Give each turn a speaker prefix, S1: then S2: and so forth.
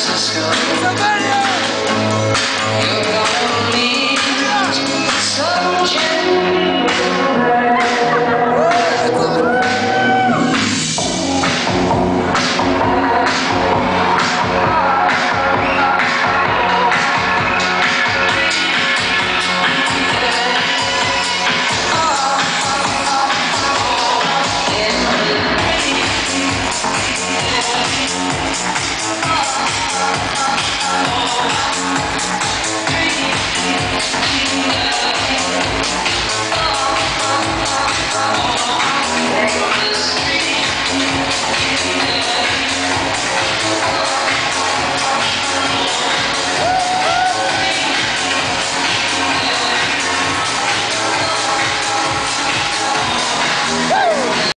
S1: Francisco. You're gonna need some.